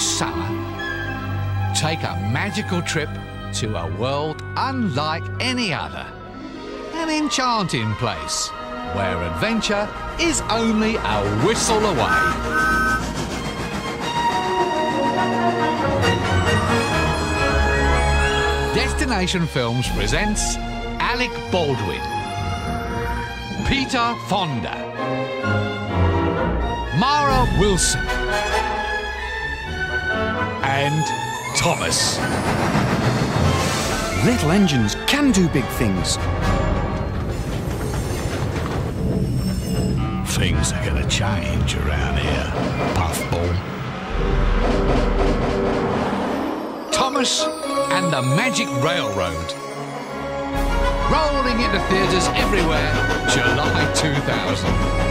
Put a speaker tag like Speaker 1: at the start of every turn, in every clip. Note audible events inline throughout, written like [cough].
Speaker 1: This summer, take a magical trip to a world unlike any other. An enchanting place where adventure is only a whistle away. Destination Films presents Alec Baldwin, Peter Fonda, Mara Wilson, and Thomas.
Speaker 2: Little engines can do big things.
Speaker 1: Things are gonna change around here, Puffball. Thomas and the Magic Railroad. Rolling into theatres everywhere, July 2000.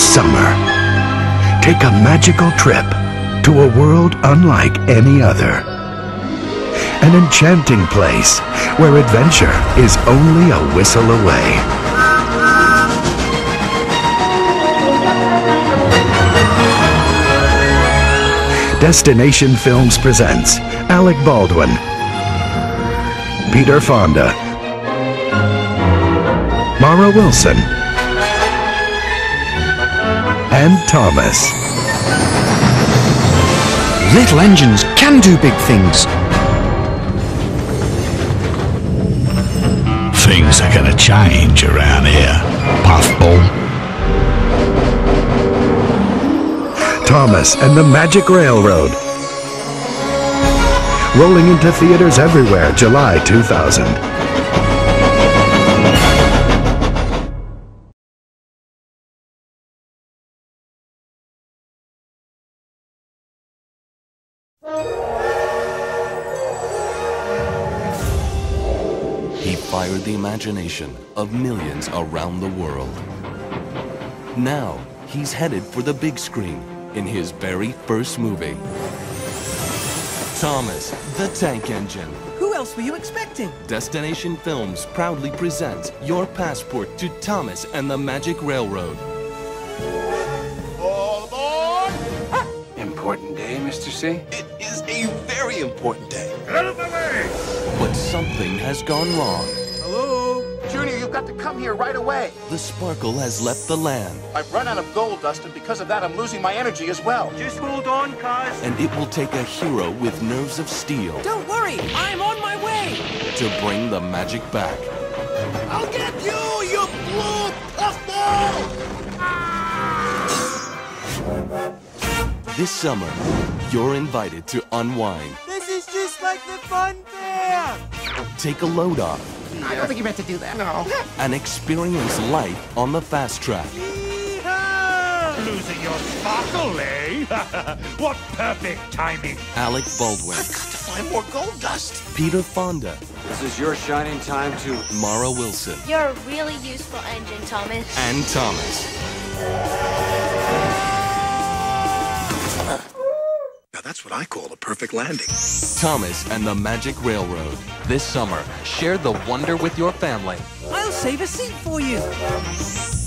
Speaker 3: Summer, take a magical trip to a world unlike any other. An enchanting place where adventure is only a whistle away. Destination Films presents Alec Baldwin, Peter Fonda, Mara Wilson, and Thomas.
Speaker 2: Little engines can do big things.
Speaker 1: Things are gonna change around here, Puffball.
Speaker 3: Thomas and the Magic Railroad. Rolling into theaters everywhere July 2000.
Speaker 4: Imagination of millions around the world. Now, he's headed for the big screen in his very first movie. Thomas, the Tank Engine.
Speaker 5: Who else were you expecting?
Speaker 4: Destination Films proudly presents your passport to Thomas and the Magic Railroad.
Speaker 6: All aboard!
Speaker 7: Important day, Mr. C?
Speaker 6: It is a very important day. Out of the way!
Speaker 4: But something has gone wrong.
Speaker 6: Hello? Junior, you've got to come here right away.
Speaker 4: The sparkle has left the land,
Speaker 6: I've run out of gold dust, and because of that, I'm losing my energy as well.
Speaker 8: Just hold on, cuz.
Speaker 4: and it will take a hero with nerves of steel
Speaker 5: Don't worry, I'm on my way.
Speaker 4: to bring the magic back.
Speaker 6: I'll get you, you blue puffball!
Speaker 4: This summer, you're invited to unwind,
Speaker 5: This is just like the fun fair.
Speaker 4: take a load off,
Speaker 5: I don't think you meant to do that.
Speaker 6: No. [laughs]
Speaker 4: and experience life on the fast track.
Speaker 5: Yeehaw!
Speaker 8: Losing your sparkle, eh? [laughs] what perfect timing.
Speaker 4: Alec Baldwin,
Speaker 6: I've got to find more gold dust.
Speaker 4: Peter Fonda,
Speaker 7: This is your shining time to
Speaker 4: Mara Wilson,
Speaker 9: You're a really useful engine, Thomas.
Speaker 4: and Thomas.
Speaker 6: That's what I call a perfect landing.
Speaker 4: Thomas and the Magic Railroad. This summer, share the wonder with your family.
Speaker 5: I'll save a seat for you.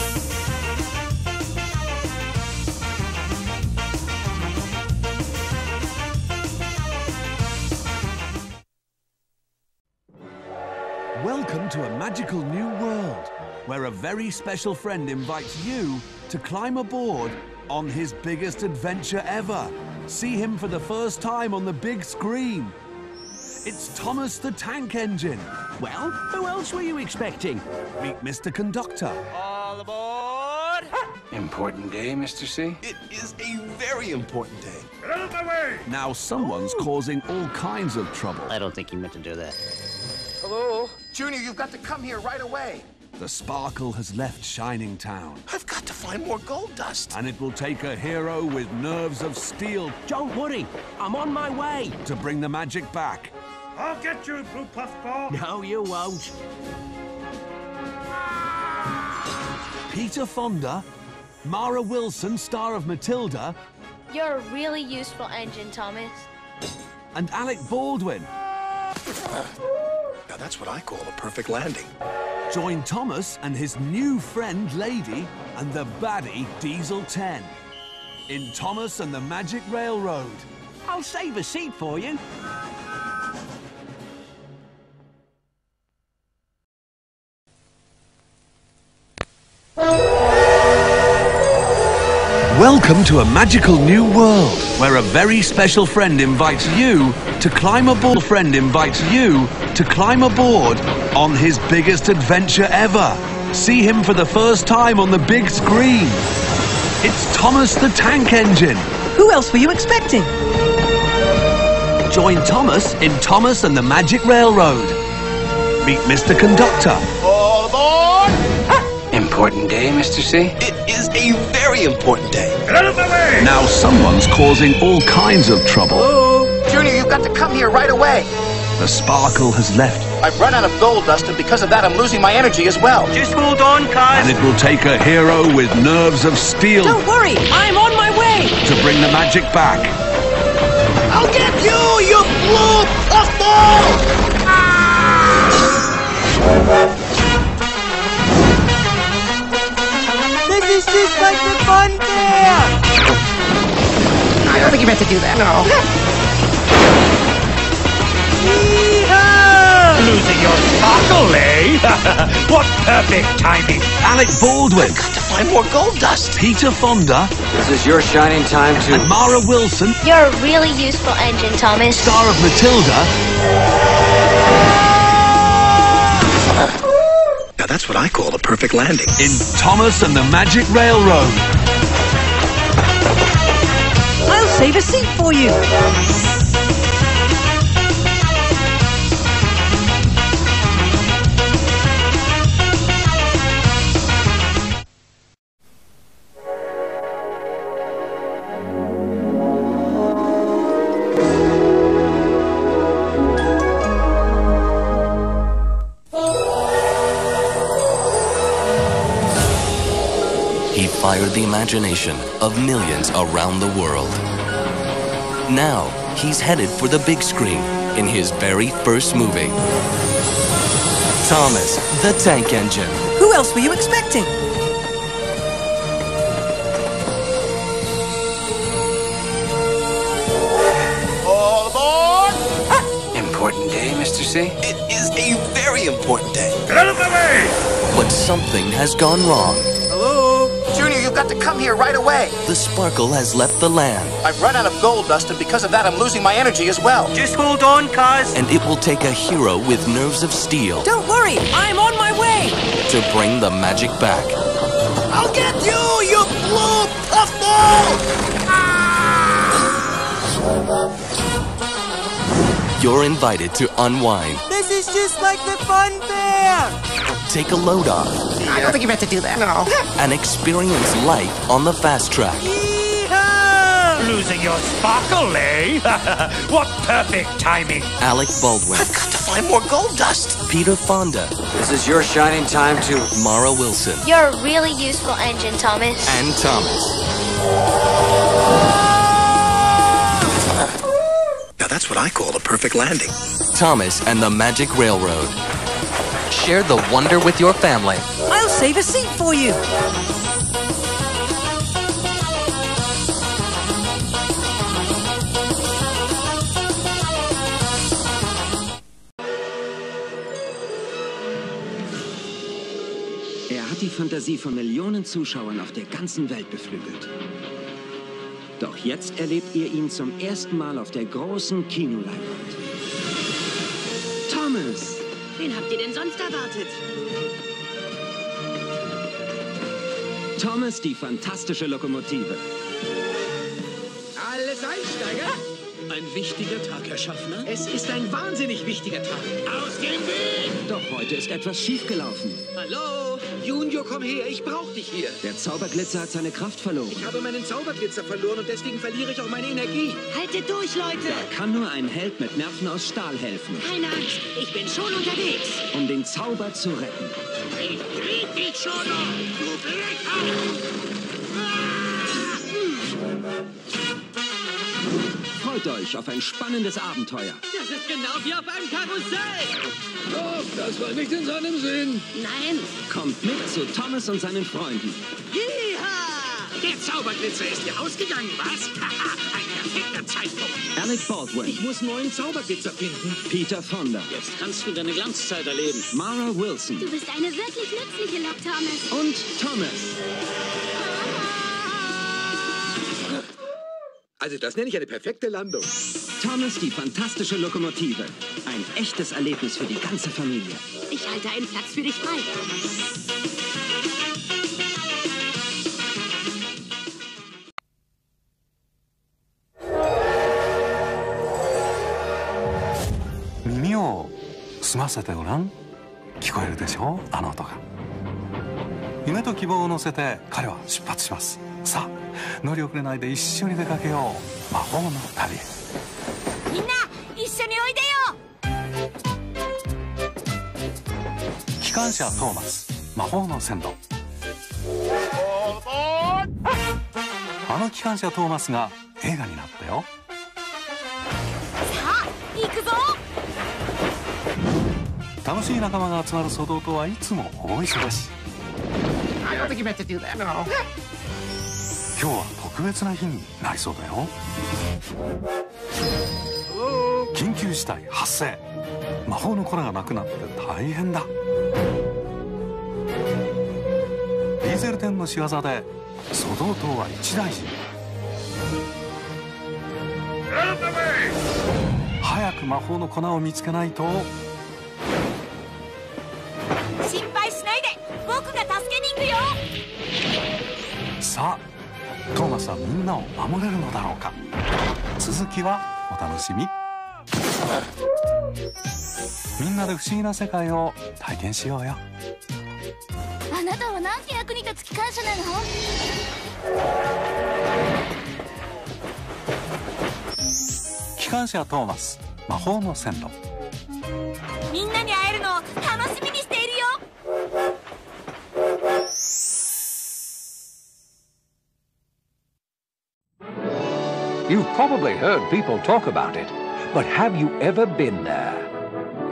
Speaker 10: Welcome to a magical new world where a very special friend invites you to climb aboard on his biggest adventure ever. See him for the first time on the big screen. It's Thomas the Tank Engine. Well, who else were you expecting? Meet Mr. Conductor.
Speaker 8: All aboard!
Speaker 7: important day, Mr. C?
Speaker 6: It is a very important day.
Speaker 8: Get out of my way!
Speaker 10: Now someone's causing all kinds of trouble.
Speaker 11: I don't think you meant to do that.
Speaker 6: Hello? Junior, you've got to come here right away.
Speaker 10: The sparkle has left Shining Town,
Speaker 6: I've got to find more gold dust.
Speaker 10: and it will take a hero with nerves of steel
Speaker 11: Don't worry, I'm on my way.
Speaker 10: to bring the magic back.
Speaker 8: I'll get you, blue puffball.
Speaker 12: No, you won't.
Speaker 10: Peter Fonda, Mara Wilson, star of Matilda,
Speaker 9: You're a really useful engine, Thomas.
Speaker 10: and Alec Baldwin. [laughs]
Speaker 13: That's what I call a perfect landing.
Speaker 10: Join Thomas and his new friend Lady and the baddie Diesel 10 in Thomas and the Magic Railroad.
Speaker 12: I'll save a seat for you.
Speaker 10: Welcome to a magical new world where a very special friend invites you to climb aboard. Friend invites you to climb aboard on his biggest adventure ever. See him for the first time on the big screen. It's Thomas the Tank Engine.
Speaker 14: Who else were you expecting?
Speaker 10: Join Thomas in Thomas and the Magic Railroad. Meet Mr. Conductor.
Speaker 15: All aboard!
Speaker 7: Important day, Mr. C?
Speaker 6: It is a very important day.
Speaker 8: Get out of my way!
Speaker 10: Now someone's causing all kinds of trouble.
Speaker 15: Oh, Junior, you've got to come here right away.
Speaker 10: The sparkle has left,
Speaker 15: I've run out of gold dust, and because of that, I'm losing my energy as well.
Speaker 12: Just hold on,
Speaker 10: Kai.
Speaker 12: and
Speaker 10: it will take a hero with nerves of steel
Speaker 14: Don't worry, I'm on my way.
Speaker 10: to bring the magic back.
Speaker 15: I'll get you, you blue puffball!
Speaker 12: This is just like the fun fair. I don't think you meant to do that. No.
Speaker 8: Losing your sparkle, eh? [laughs] what perfect timing!
Speaker 10: Alec Baldwin, Got
Speaker 15: To find more gold dust.
Speaker 10: Peter Fonda,
Speaker 7: This is your shining time to.
Speaker 10: and Mara Wilson,
Speaker 9: You're a really useful engine, Thomas.
Speaker 10: star of Matilda,
Speaker 6: Now that's what I call a perfect landing.
Speaker 10: in Thomas and the Magic Railroad.
Speaker 14: I'll save a seat for you.
Speaker 4: Imagination of millions around the world. Now, he's headed for the big screen in his very first movie. Thomas the Tank Engine.
Speaker 14: Who else were you expecting?
Speaker 15: All aboard!
Speaker 7: Important day, Mr. C?
Speaker 6: It is a very important day.
Speaker 8: Get out of my way!
Speaker 4: But something has gone wrong.
Speaker 15: Hello? Junior, you've got to come here right away.
Speaker 4: The sparkle has left the land,
Speaker 15: I've run out of gold dust, and because of that, I'm losing my energy as well.
Speaker 12: Just hold on, cuz.
Speaker 4: and it will take a hero with nerves of steel
Speaker 14: Don't worry, I'm on my way.
Speaker 4: to bring the magic back.
Speaker 15: I'll get you, you blue puffball!
Speaker 4: You're invited to unwind,
Speaker 12: This is just like the fun fair.
Speaker 4: Take a load off,
Speaker 12: I don't think you're meant to do that. No.
Speaker 4: and experience life on the fast track.
Speaker 12: Yeehaw!
Speaker 8: Losing your sparkle, eh? [laughs] what perfect timing!
Speaker 4: Alec Baldwin,
Speaker 15: I've got to find more gold dust.
Speaker 4: Peter Fonda,
Speaker 7: This is your shining time to.
Speaker 4: Mara Wilson,
Speaker 9: You're a really useful engine, Thomas.
Speaker 4: and Thomas.
Speaker 6: Now that's what I call a perfect landing.
Speaker 4: Thomas and the Magic Railroad. Share the wonder with your family.
Speaker 14: I'll save a seat for you.
Speaker 16: Er hat die Fantasie von Millionen Zuschauern auf der ganzen Welt beflügelt. Doch jetzt erlebt ihr ihn zum ersten Mal auf der großen Kinoleinwand.
Speaker 14: Sonst erwartet?
Speaker 16: Thomas, die fantastische Lokomotive.
Speaker 15: Alles Einsteiger?
Speaker 16: Ein wichtiger Tag, Herr Schaffner.
Speaker 15: Es ist ein wahnsinnig wichtiger Tag. Aus dem Weg!
Speaker 16: Doch heute ist etwas schiefgelaufen.
Speaker 14: Hallo?
Speaker 5: Junior, komm her, ich brauch dich hier.
Speaker 16: Der Zauberglitzer hat seine Kraft verloren.
Speaker 5: Ich habe meinen Zauberglitzer verloren und deswegen verliere ich auch meine Energie.
Speaker 12: Haltet durch, Leute!
Speaker 16: Da kann nur ein Held mit Nerven aus Stahl helfen,
Speaker 12: Keine Angst, ich bin schon unterwegs.
Speaker 16: um den Zauber zu retten.
Speaker 15: Ich krieg dich schon noch, du
Speaker 16: Freut euch auf ein spannendes Abenteuer.
Speaker 12: Das ist genau wie auf einem Karussell.
Speaker 5: Doch, das war nicht in seinem Sinn.
Speaker 12: Nein.
Speaker 16: Kommt mit zu Thomas und seinen Freunden.
Speaker 12: Yeehaw!
Speaker 15: Der Zauberglitzer ist dir ausgegangen, was? Haha, [laughs] Ein perfekter Zeitpunkt.
Speaker 16: Alec Baldwin,
Speaker 5: Ich muss neuen Zauberglitzer finden.
Speaker 16: Peter Fonda,
Speaker 12: Jetzt kannst du deine Glanzzeit erleben.
Speaker 16: Mara Wilson
Speaker 9: Du bist eine wirklich nützliche Lok, Thomas.
Speaker 16: und Thomas.
Speaker 5: Also das nenne ich eine perfekte Landung.
Speaker 16: Thomas, die fantastische Lokomotive. Ein echtes Erlebnis für die ganze Familie.
Speaker 12: Ich halte einen Platz für dich frei.「
Speaker 17: 耳を澄ませてごらん聞こえるでしょあの音が 夢と希望を乗せて彼は出発します。さあ乗り遅れないで一緒に出かけよう。魔法の旅。へ
Speaker 12: みんな、一緒においでよ。
Speaker 17: 機関車トーマス魔法の線路あの機関車トーマスが映画になったよ。
Speaker 12: さあ、行くぞ。
Speaker 17: 楽しい仲間が集まる騒動とはいつも大忙し
Speaker 15: I don't think you meant to do that. No.
Speaker 17: 今日は特別な日になりそうだよ緊急事態発生魔法の粉がなくなって大変だディーゼル10の仕業で騒動灯は一大事早く魔法の粉を見つけないとさあトーマスはみんなを守れるのだろうか。続きはお楽しみ。みんなで不思議な世界を体験しようよ。
Speaker 9: あなたはなんて役に立つ機関車なの？
Speaker 17: 機関車トーマス魔法の線路。
Speaker 12: みんなに会えるのを楽しみに
Speaker 18: You've probably heard people talk about it, but have you ever been there?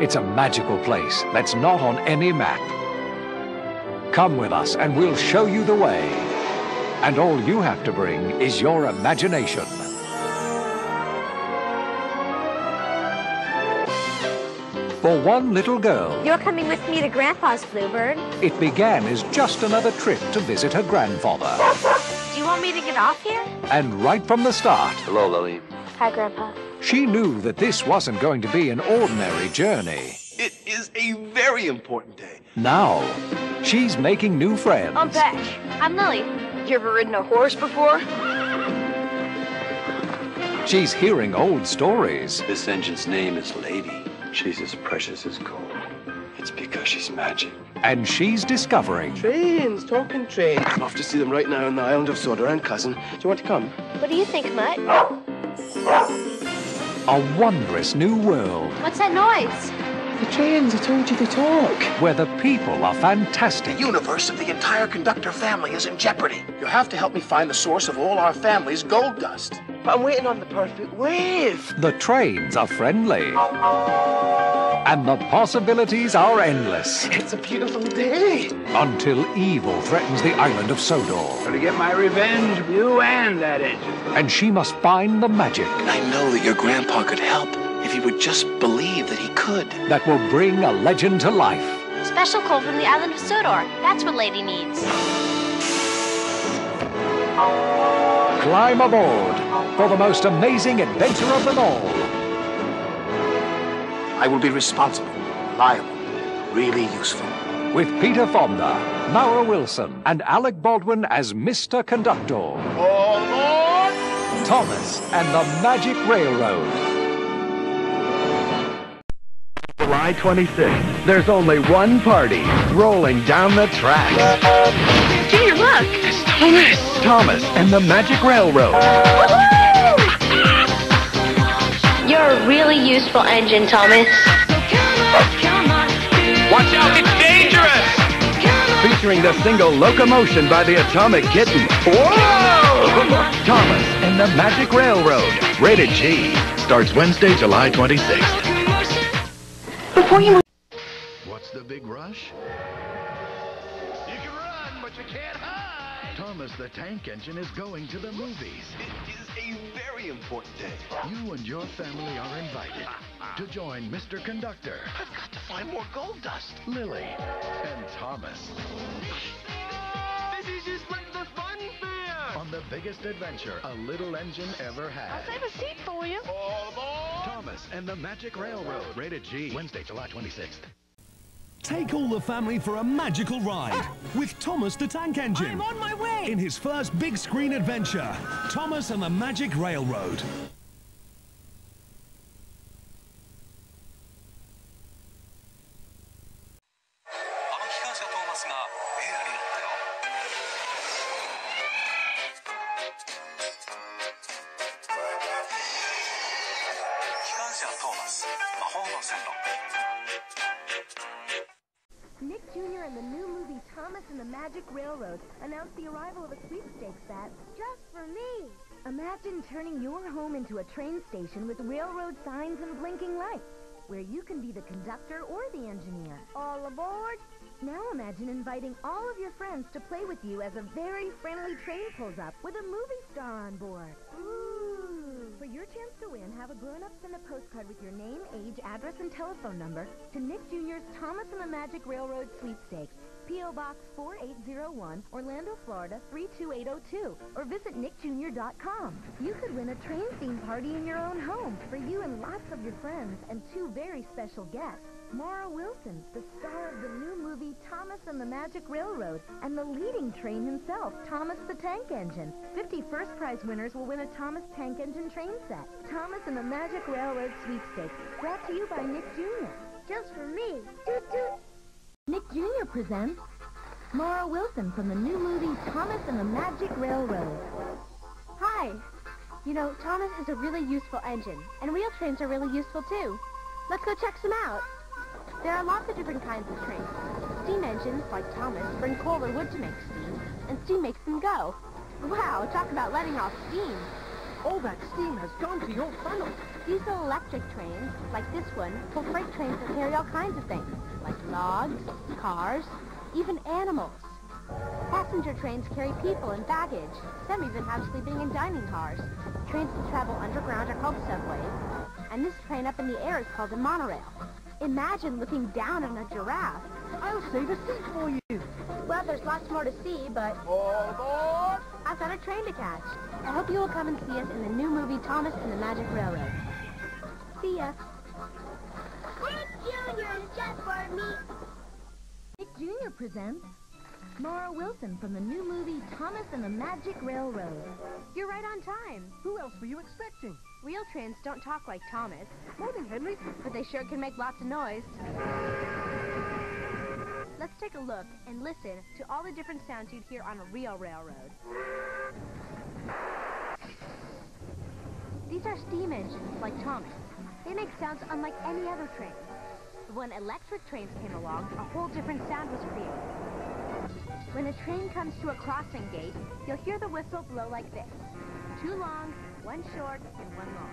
Speaker 18: It's a magical place that's not on any map. Come with us and we'll show you the way. And all you have to bring is your imagination. For one little girl,
Speaker 9: You're coming with me to Grandpa's Bluebird.
Speaker 18: it began as just another trip to visit her grandfather.
Speaker 9: To get off here?
Speaker 18: And right from the start,
Speaker 7: Hello, Lily.
Speaker 9: Hi, Grandpa.
Speaker 18: she knew that this wasn't going to be an ordinary journey.
Speaker 6: It is a very important day.
Speaker 18: Now, she's making new friends.
Speaker 9: Oh, I'm Patch. I'm Lily. You ever ridden a horse before?
Speaker 18: She's hearing old stories.
Speaker 19: This engine's name is Lady. She's as precious as gold. It's because she's magic.
Speaker 18: And she's discovering
Speaker 6: Trains, talking trains. I'm off to see them right now on the island of Sodor and cousin. Do you want to come?
Speaker 9: What do you think, Mutt?
Speaker 18: a wondrous new world
Speaker 9: What's that noise?
Speaker 6: The trains, I told you they talk.
Speaker 18: where the people are fantastic.
Speaker 6: The universe of the entire conductor family is in jeopardy. You have to help me find the source of all our family's gold dust. But I'm waiting on the perfect wave.
Speaker 18: The trains are friendly. And the possibilities are endless.
Speaker 6: It's a beautiful day.
Speaker 18: Until evil threatens the island of Sodor.
Speaker 8: Gonna get my revenge, you and that engine.
Speaker 18: And she must find the magic
Speaker 6: I know that your grandpa could help if he would just believe that he could.
Speaker 18: that will bring a legend to life.
Speaker 9: Special call from the island of Sodor. That's what Lady needs.
Speaker 18: Climb aboard for the most amazing adventure of them all.
Speaker 6: I will be responsible, reliable, really useful.
Speaker 18: With Peter Fonda, Mara Wilson, and Alec Baldwin as Mr. Conductor. Thomas and the Magic Railroad.
Speaker 3: July 26th, there's only one party rolling down the track.
Speaker 12: Junior, look!
Speaker 3: It's Thomas! Thomas and the Magic Railroad.
Speaker 20: You're a really useful engine, Thomas.
Speaker 8: Watch out, it's dangerous!
Speaker 3: Featuring the single Locomotion by the Atomic Kitten. Whoa! Thomas and the Magic Railroad. Rated G. Starts Wednesday, July 26th.
Speaker 12: Before you
Speaker 3: What's the big rush? Thomas the Tank Engine is going to the movies.
Speaker 19: It is a very important day.
Speaker 3: You and your family are invited [laughs] to join Mr. Conductor,
Speaker 6: I've got to find more gold dust.
Speaker 3: Lily, and Thomas
Speaker 5: This is just like the fun fair.
Speaker 3: on the biggest adventure a little engine ever had.
Speaker 12: I'll save a seat for you.
Speaker 3: Thomas and the Magic Railroad. Rated G. Wednesday, July 26th.
Speaker 10: Take all the family for a magical ride with Thomas the Tank Engine. I'm
Speaker 15: on my way!
Speaker 10: In his first big screen adventure, Thomas and the Magic Railroad.
Speaker 21: Imagine turning your home into a train station with railroad signs and blinking lights, where you can be the conductor or the engineer. All aboard! Now imagine inviting all of your friends to play with you as a very friendly train pulls up with a movie star on board. Ooh. For your chance to win, have a grown-up send a postcard with your name, age, address, and telephone number to Nick Jr.'s Thomas and the Magic Railroad Sweepstakes, P.O. Box 4801, Orlando, Florida 32802, or visit nickjr.com. You could win a train theme party in your own home for you and lots of your friends and two very special guests. Mara Wilson, the star of the new movie Thomas and the Magic Railroad, and the leading train himself, Thomas the Tank Engine. 50 first prize winners will win a Thomas Tank Engine train set. Thomas and the Magic Railroad Sweepstakes, brought to you by Nick Jr. Just for me. Toot toot. Nick Jr. presents Mara Wilson from the new movie Thomas and the Magic Railroad.
Speaker 22: Hi. You know, Thomas is a really useful engine, and wheel trains are really useful too. Let's go check some out. There are lots of different kinds of trains. Steam engines, like Thomas, bring coal or wood to make steam, and steam makes them go. Wow, talk about letting off steam.
Speaker 5: All that steam has gone to your funnel.
Speaker 22: Diesel electric trains, like this one, pull freight trains that carry all kinds of things, like logs, cars, even animals. Passenger trains carry people and baggage. Some even have sleeping and dining cars. Trains that travel underground are called subways. And this train up in the air is called a monorail. Imagine looking down on a giraffe.
Speaker 5: I'll save a seat for you.
Speaker 22: Well, there's lots more to see, but... I've got a train to catch. I hope you will come and see us in the new movie Thomas and the Magic Railroad. See ya.
Speaker 21: Is just for me. Nick Jr. presents Mara Wilson from the new movie Thomas and the Magic Railroad.
Speaker 22: You're right on time.
Speaker 5: Who else were you expecting?
Speaker 22: Real trains don't talk like Thomas. Morning, Henry. But they sure can make lots of noise. Let's take a look and listen to all the different sounds you'd hear on a real railroad. These are steam engines like Thomas. They make sounds unlike any other train. When electric trains came along, a whole different sound was created. When a train comes to a crossing gate, you'll hear the whistle blow like this. Two long, one short, and one long.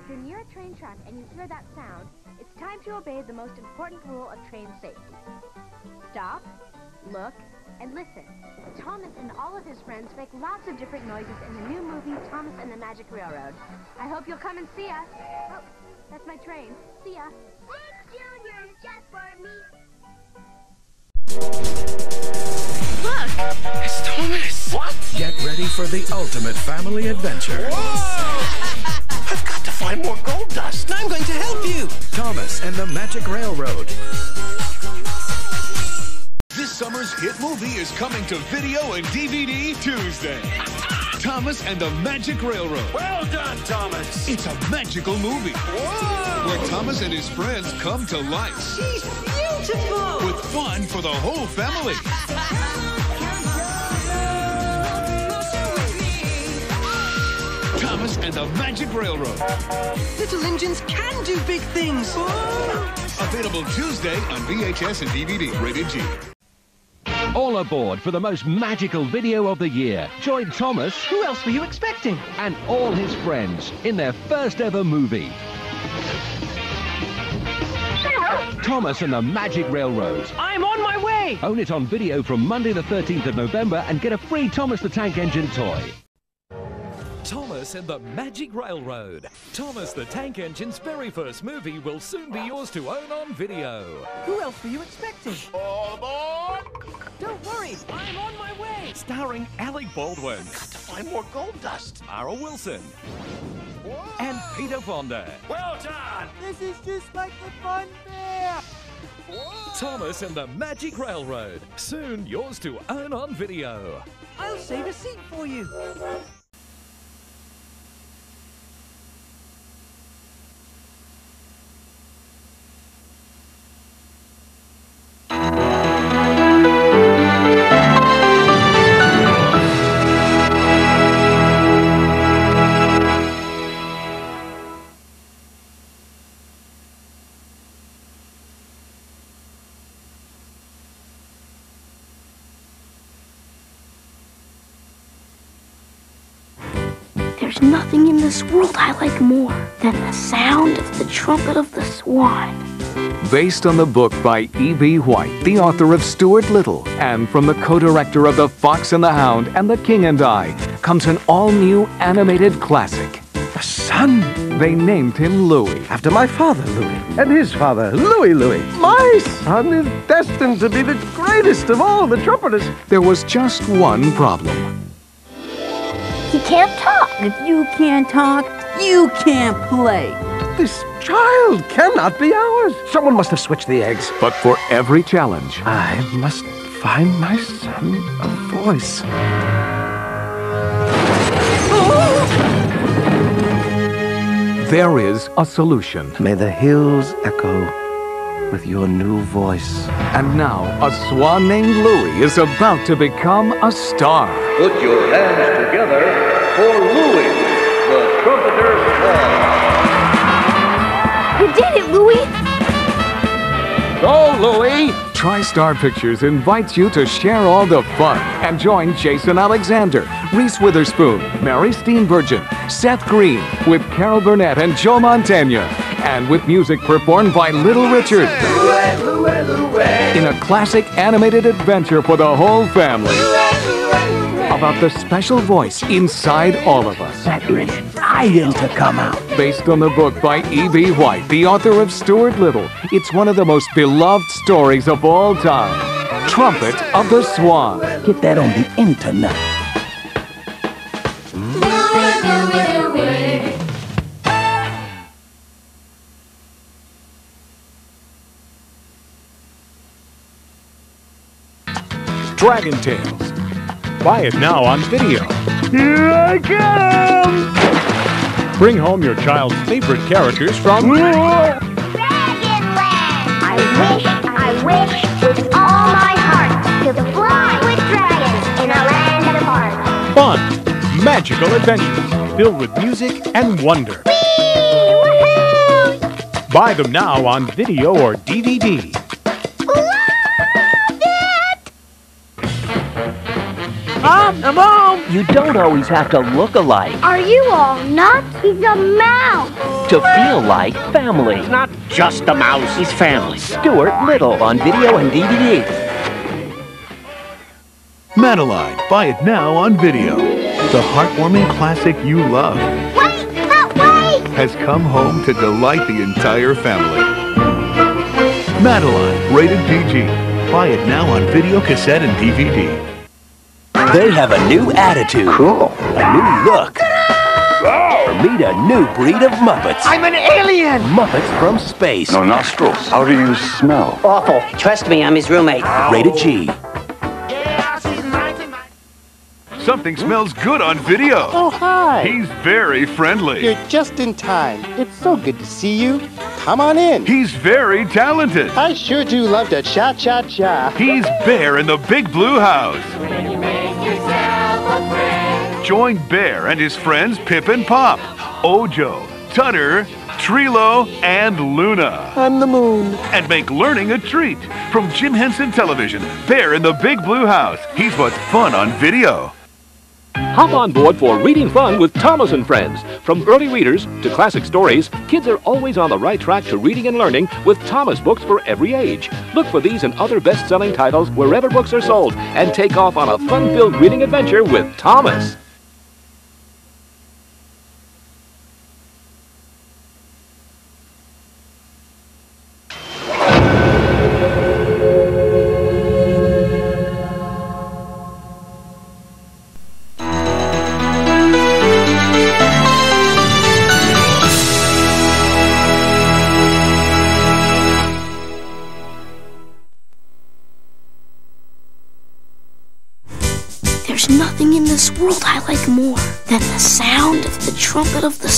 Speaker 22: If you're near a train track and you hear that sound, it's time to obey the most important rule of train safety. Stop, look, and listen. Thomas and all of his friends make lots of different noises in the new movie Thomas and the Magic Railroad. I hope you'll come and see us. Oh, that's my train. See ya.
Speaker 15: Look! It's Thomas! What?
Speaker 3: Get ready for the ultimate family adventure. Whoa!
Speaker 6: I've got to find more gold dust.
Speaker 15: I'm going to help you!
Speaker 3: Thomas and the Magic Railroad.
Speaker 23: This summer's hit movie is coming to video and DVD Tuesday.
Speaker 10: Thomas and the Magic Railroad.
Speaker 24: Well done, Thomas.
Speaker 10: It's a magical movie.
Speaker 24: Whoa!
Speaker 10: Where Thomas and his friends come to life.
Speaker 5: She's beautiful.
Speaker 10: With fun for the whole family. Thomas and the Magic Railroad.
Speaker 5: Little engines can do big things.
Speaker 10: Available Tuesday on VHS and DVD. Rated G.
Speaker 16: All aboard for the most magical video of the year. Join Thomas.
Speaker 5: Who else were you expecting?
Speaker 16: And all his friends in their first ever movie. Thomas and the Magic Railroad.
Speaker 5: I'm on my way.
Speaker 16: Own it on video from Monday the 13th of November and get a free Thomas the Tank Engine toy.
Speaker 18: Thomas and the Magic Railroad. Thomas the Tank Engine's very first movie will soon be yours to own on video.
Speaker 5: Who else were you expecting?
Speaker 24: All aboard!
Speaker 18: Starring Alec Baldwin,
Speaker 6: Got to find more gold dust.
Speaker 18: Mara Wilson, and Peter Fonda.
Speaker 24: Well done!
Speaker 5: This is just like the fun fair.
Speaker 18: Thomas and the Magic Railroad. Soon yours to own on video.
Speaker 5: I'll save a seat for you.
Speaker 25: World I like more than the sound of the trumpet of the swan.
Speaker 26: Based on the book by E.B. White, the author of Stuart Little, and from the co-director of The Fox and the Hound and The King and I, comes an all-new animated classic.
Speaker 27: The son?
Speaker 26: They named him Louis.
Speaker 27: After my father, Louis. And his father, Louis Louis. My son is destined to be the greatest of all the trumpeters.
Speaker 26: There was just one problem.
Speaker 25: He can't talk.
Speaker 28: If you can't talk, you can't play.
Speaker 27: This child cannot be ours. Someone must have switched the eggs.
Speaker 26: But for every challenge,
Speaker 27: I must find my son a voice.
Speaker 26: there is a solution.
Speaker 27: May the hills echo with your new voice.
Speaker 26: And now, a swan named Louis is about to become a star.
Speaker 29: Put your hands together for Louis, the trumpeter swan.
Speaker 25: You did it, Louis!
Speaker 26: Go, Louis! TriStar Pictures invites you to share all the fun and join Jason Alexander, Reese Witherspoon, Mary Steenburgen, Seth Green, with Carol Burnett and Joe Montana, and with music performed by Little Richard. In a classic animated adventure for the whole family. About the special voice inside all of us.
Speaker 27: That is dying to come out.
Speaker 26: Based on the book by E.B. White, the author of Stuart Little, it's one of the most beloved stories of all time. Trumpet of the Swan.
Speaker 27: Get that on the internet.
Speaker 30: Dragon Tales. Buy it now on video.
Speaker 27: Here I come!
Speaker 30: Bring home your child's favorite characters from
Speaker 25: I wish, I wish with all my heart to fly with dragons in a land apart.
Speaker 30: fun, magical adventures filled with music and wonder. Buy them now on video or DVD.
Speaker 5: Mom, I'm home. You don't always have to look alike
Speaker 25: Are you all nuts? He's a mouse.
Speaker 5: to feel like family. He's not just a mouse, he's family. Stuart Little on video and DVD.
Speaker 31: Madeline, buy it now on video. The heartwarming classic you love
Speaker 25: Wait, but wait!
Speaker 31: has come home to delight the entire family. Madeline, rated PG. Buy it now on video, cassette, and DVD.
Speaker 27: They have a new attitude. Cool. A new look. Meet a new breed of Muppets.
Speaker 5: I'm an alien!
Speaker 27: Muppets from space.
Speaker 32: No nostrils. How do you smell?
Speaker 5: Awful. Trust me, I'm his roommate.
Speaker 27: Rated G.
Speaker 31: Something smells good on video.
Speaker 32: Oh, hi.
Speaker 31: He's very friendly.
Speaker 32: You're just in time. It's so good to see you. Come on in.
Speaker 31: He's very talented.
Speaker 32: I sure do love to cha-cha-cha.
Speaker 31: He's Bear in the Big Blue House. Join Bear and his friends Pip and Pop, Ojo, Tutter, Treelo, and Luna.
Speaker 32: I'm the moon.
Speaker 31: And make learning a treat. From Jim Henson Television, Bear in the Big Blue House. He's what's fun on video.
Speaker 33: Hop on board for reading fun with Thomas and Friends. From early readers to classic stories, kids are always on the right track to reading and learning with Thomas books for every age. Look for these and other best-selling titles wherever books are sold and take off on a fun-filled reading adventure with Thomas.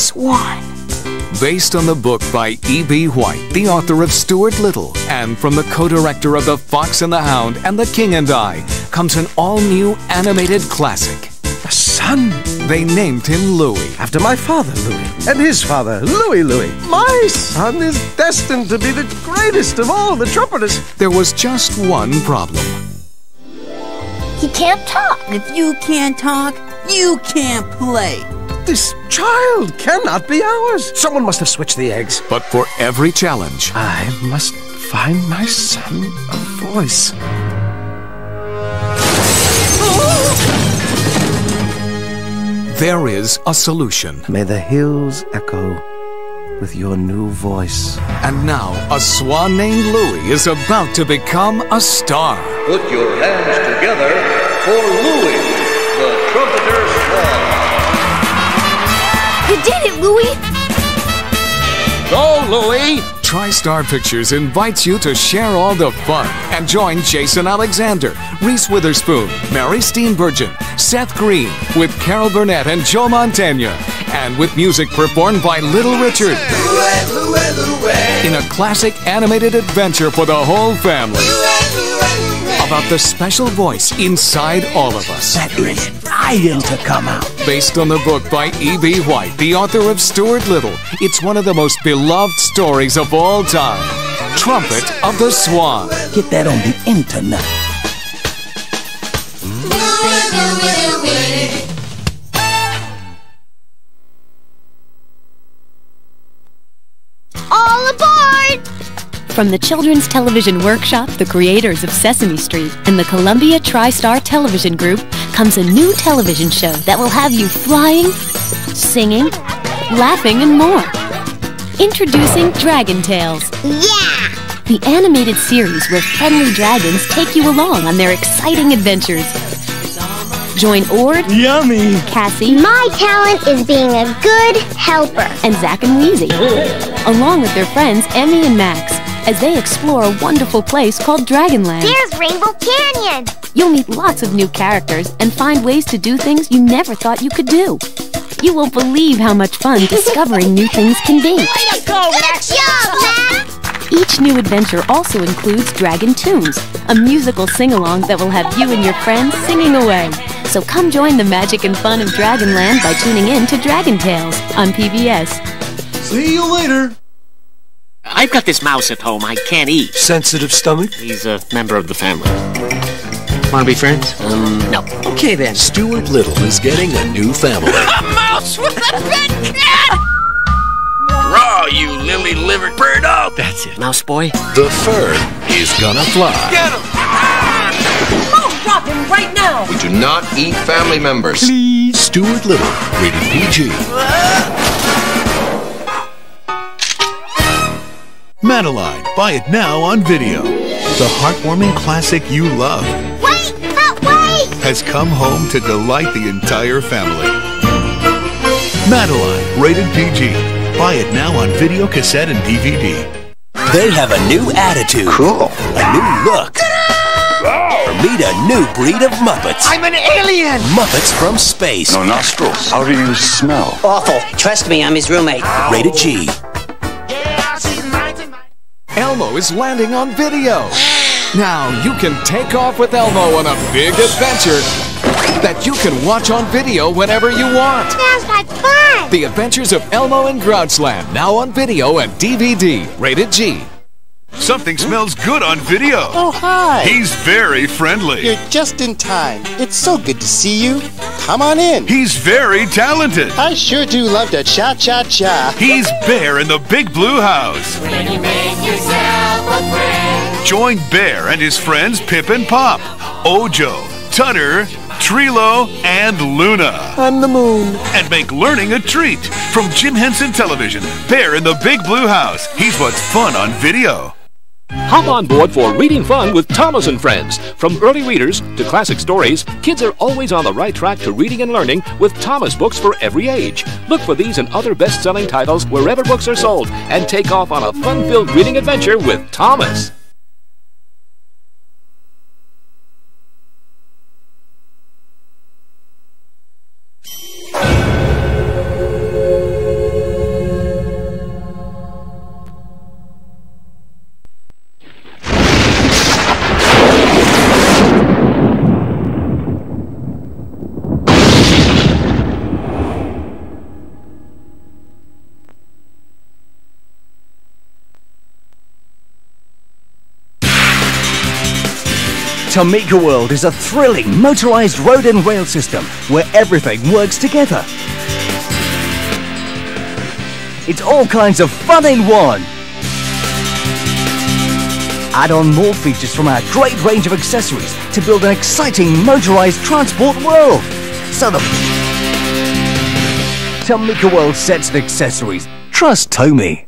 Speaker 25: Swan.
Speaker 26: Based on the book by E.B. White, the author of Stuart Little, and from the co-director of The Fox and the Hound and The King and I, comes an all-new animated classic.
Speaker 6: A son?
Speaker 26: They named him Louis.
Speaker 6: After my father, Louis. And his father, Louis Louis. My son is destined to be the greatest of all the trumpeters.
Speaker 26: There was just one problem.
Speaker 25: He can't talk.
Speaker 28: If you can't talk, you can't play.
Speaker 6: This child cannot be ours. Someone must have switched the eggs.
Speaker 26: But for every challenge,
Speaker 6: I must find my son a voice.
Speaker 26: there is a solution.
Speaker 6: May the hills echo with your new voice.
Speaker 26: And now, a swan named Louis is about to become a star.
Speaker 34: Put your hands together for Louis,
Speaker 25: did it, Louis!
Speaker 34: Go, Louis!
Speaker 26: TriStar Pictures invites you to share all the fun and join Jason Alexander, Reese Witherspoon, Mary Steenburgen, Seth Green, with Carol Burnett and Joe Montana, and with music performed by Little Richard. In a classic animated adventure for the whole family. About the special voice inside all of us.
Speaker 6: That is dying to come out.
Speaker 26: Based on the book by E.B. White, the author of Stuart Little, it's one of the most beloved stories of all time. Trumpet of the Swan.
Speaker 6: Get that on the internet.
Speaker 35: From the Children's Television Workshop, the creators of Sesame Street, and the Columbia TriStar Television Group, comes a new television show that will have you flying, singing, laughing, and more. Introducing Dragon Tales.
Speaker 22: Yeah!
Speaker 35: The animated series where friendly dragons take you along on their exciting adventures. Join Ord,
Speaker 36: Yummy!
Speaker 35: Cassie,
Speaker 22: My talent is being a good helper.
Speaker 35: and Zack and Wheezy, along with their friends Emmy and Max, as they explore a wonderful place called Dragonland.
Speaker 22: There's Rainbow Canyon!
Speaker 35: You'll meet lots of new characters and find ways to do things you never thought you could do. You won't believe how much fun [laughs] discovering new things can be.
Speaker 22: Way to go, Max! Good job, Max!
Speaker 35: Each new adventure also includes Dragon Tunes, a musical sing-along that will have you and your friends singing away. So come join the magic and fun of Dragonland by tuning in to Dragon Tales on PBS.
Speaker 36: See you later.
Speaker 37: I've got this mouse at home I can't eat.
Speaker 6: Sensitive stomach?
Speaker 37: He's a member of the family. Want to be friends? Um, no.
Speaker 6: Okay then.
Speaker 2: Stuart Little is getting a new family. [laughs]
Speaker 15: A mouse with a big cat! Raw, you lily livered bird dog!
Speaker 37: That's it. Mouse boy?
Speaker 2: The fur is gonna fly.
Speaker 15: Get him!
Speaker 38: Oh, drop him right now!
Speaker 39: We do not eat family members.
Speaker 2: Please. Stuart Little, rated PG. Madeline, buy it now on video. The heartwarming classic you love
Speaker 22: Wait! But wait!
Speaker 2: has come home to delight the entire family. Madeline, rated PG. Buy it now on video, cassette, and DVD.
Speaker 27: They have a new attitude.
Speaker 6: Cool.
Speaker 27: A new look. meet a new breed of Muppets.
Speaker 40: I'm an alien!
Speaker 27: Muppets from space.
Speaker 41: No nostrils. How do you smell?
Speaker 42: Awful. Trust me, I'm his roommate.
Speaker 27: Rated G.
Speaker 26: Elmo is landing on video. Now you can take off with Elmo on a big adventure that you can watch on video whenever you want.
Speaker 43: Sounds like fun!
Speaker 26: The Adventures of Elmo in Grouchland, now on video and DVD. Rated G.
Speaker 31: Something smells good on video.
Speaker 32: Oh, hi.
Speaker 31: He's very friendly.
Speaker 32: You're just in time. It's so good to see you. Come on in.
Speaker 31: He's very talented.
Speaker 32: I sure do love to cha cha cha.
Speaker 31: He's Bear in the Big Blue House.
Speaker 40: When you make yourself a friend.
Speaker 31: Join Bear and his friends Pip and Pop, Ojo, Tutter, Treelo, and Luna.
Speaker 32: On the moon.
Speaker 31: And make learning a treat. From Jim Henson Television, Bear in the Big Blue House. He's what's fun on video.
Speaker 44: Hop on board for Reading Fun with Thomas and Friends. From early readers to classic stories, kids are always on the right track to reading and learning with Thomas books for every age. Look for these and other best-selling titles wherever books are sold and take off on a fun-filled reading adventure with Thomas.
Speaker 27: Tomica World is a thrilling motorized road and rail system where everything works together. It's all kinds of fun in one. Add on more features from our great range of accessories to build an exciting motorized transport world. So the Tomica World sets and accessories. Trust Tomy.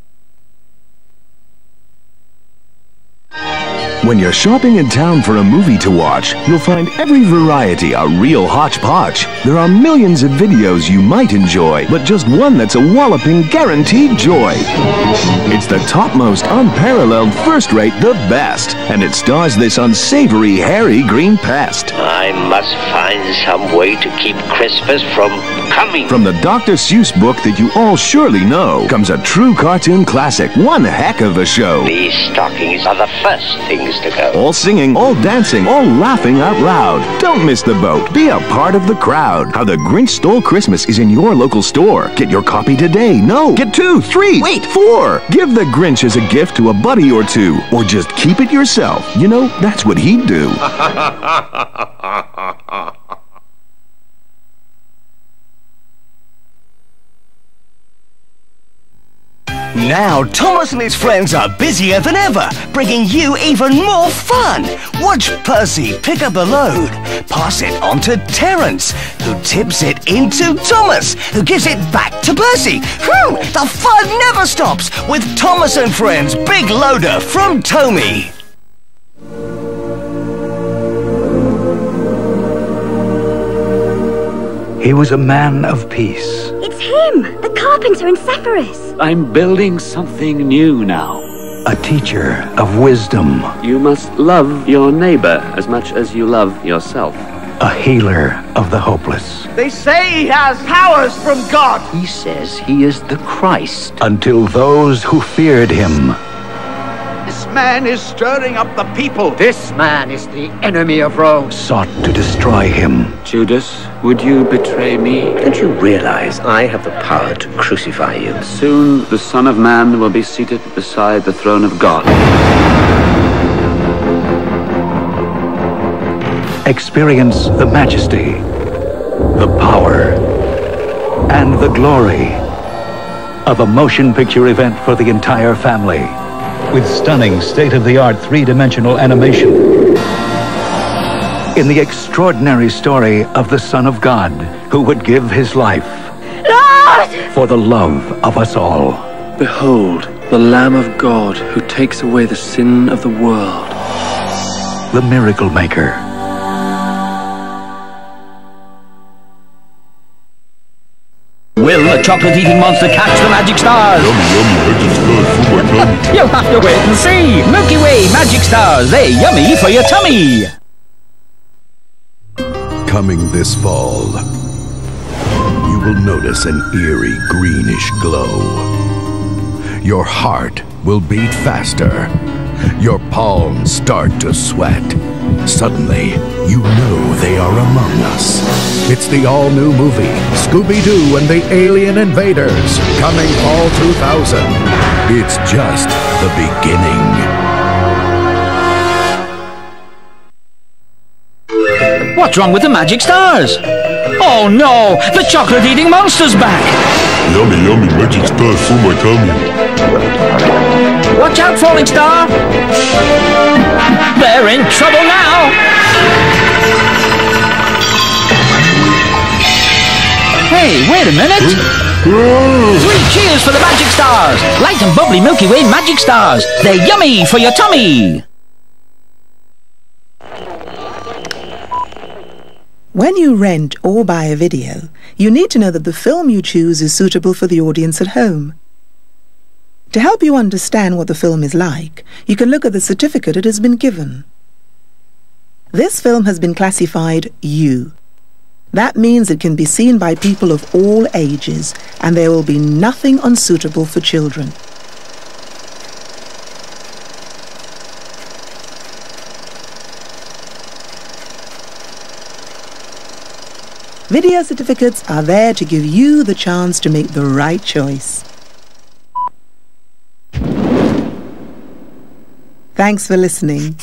Speaker 10: When you're shopping in town for a movie to watch, you'll find every variety a real hodgepodge. There are millions of videos you might enjoy, but just one that's a walloping guaranteed joy. It's the topmost, unparalleled, first-rate, the best, and it stars this unsavory, hairy green pest.
Speaker 45: I must find some way to keep Christmas from coming.
Speaker 10: From the Dr. Seuss book that you all surely know comes a true cartoon classic, one heck of a show.
Speaker 45: These stockings are the first things to go.
Speaker 10: All singing, all dancing, all laughing out loud. Don't miss the boat. Be a part of the crowd. How the Grinch Stole Christmas is in your local store. Get your copy today. No, get two, three, wait, four. Give the Grinch as a gift to a buddy or two, or just keep it yourself. You know, that's what he'd do. [laughs]
Speaker 27: Now, Thomas and his friends are busier than ever, bringing you even more fun. Watch Percy pick up a load, pass it on to Terence, who tips it into Thomas, who gives it back to Percy. Whew, the fun never stops with Thomas and Friends Big Loader from Tomy.
Speaker 46: He was a man of peace.
Speaker 25: It's him! The carpenter in Sepphoris!
Speaker 46: I'm building something new now. A teacher of wisdom.
Speaker 47: You must love your neighbor as much as you love yourself.
Speaker 46: A healer of the hopeless.
Speaker 40: They say he has powers from God.
Speaker 46: He says he is the Christ. Until those who feared him
Speaker 40: This man is stirring up the people.
Speaker 46: This man is the enemy of Rome. Sought to destroy him.
Speaker 47: Judas, would you betray me?
Speaker 45: Don't you realize I have the power to crucify you?
Speaker 47: Soon the Son of Man will be seated beside the throne of God.
Speaker 46: Experience the majesty, the power, and the glory of a motion picture event for the entire family. With stunning state-of-the-art three-dimensional animation. In the extraordinary story of the Son of God, who would give his life
Speaker 25: Lord!
Speaker 46: for the love of us all.
Speaker 47: Behold, the Lamb of God who takes away the sin of the world.
Speaker 46: The Miracle Maker.
Speaker 14: Will the chocolate-eating monster catch the magic stars? You'll have to wait and see. Milky Way magic stars, they're yummy for your tummy.
Speaker 3: Coming this fall. You will notice an eerie greenish glow. Your heart will beat faster. Your palms start to sweat. Suddenly, you know they are among us. It's the all-new movie, Scooby-Doo and the Alien Invaders, coming fall 2000. It's just the beginning.
Speaker 14: What's wrong with the magic stars? Oh no! The chocolate-eating monster's back!
Speaker 48: Yummy, yummy magic stars for my tummy.
Speaker 14: Watch out, falling star! They're in trouble now! Hey, wait a minute! [gasps] Three cheers for the magic stars! Light and bubbly Milky Way magic stars! They're yummy for your tummy!
Speaker 49: When you rent or buy a video, you need to know that the film you choose is suitable for the audience at home. To help you understand what the film is like, you can look at the certificate it has been given. This film has been classified U. That means it can be seen by people of all ages and there will be nothing unsuitable for children. Video certificates are there to give you the chance to make the right choice. Thanks for listening.